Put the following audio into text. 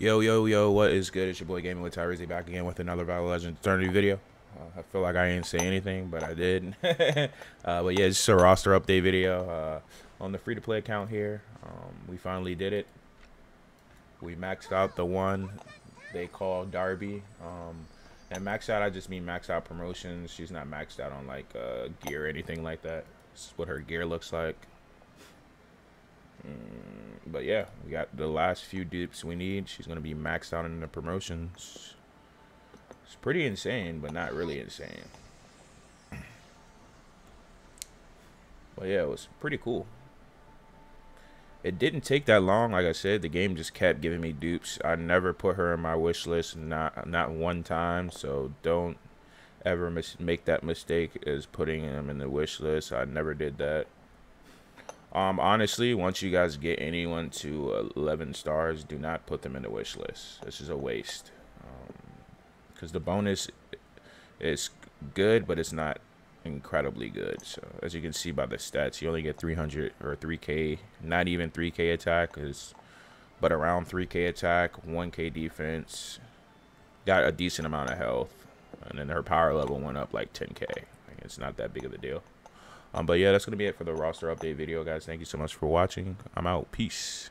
Yo, yo, yo, what is good? It's your boy Gaming with Tyreezy back again with another Valor Legend Eternity video. Uh, I feel like I ain't say anything, but I did. uh, but yeah, it's just a roster update video uh, on the free-to-play account here. Um, we finally did it. We maxed out the one they call Darby. Um, and maxed out, I just mean maxed out promotions. She's not maxed out on like uh, gear or anything like that. This is what her gear looks like. But yeah, we got the last few dupes we need. She's gonna be maxed out in the promotions. It's pretty insane, but not really insane. But yeah, it was pretty cool. It didn't take that long. Like I said, the game just kept giving me dupes. I never put her in my wish list, not not one time. So don't ever make that mistake as putting them in the wish list. I never did that. Um, honestly, once you guys get anyone to 11 stars, do not put them in the wish list. This is a waste. Because um, the bonus is good, but it's not incredibly good. So, as you can see by the stats, you only get 300 or 3k, not even 3k attack, is but around 3k attack, 1k defense, got a decent amount of health, and then her power level went up like 10k. It's not that big of a deal. Um, but yeah, that's going to be it for the roster update video, guys. Thank you so much for watching. I'm out. Peace.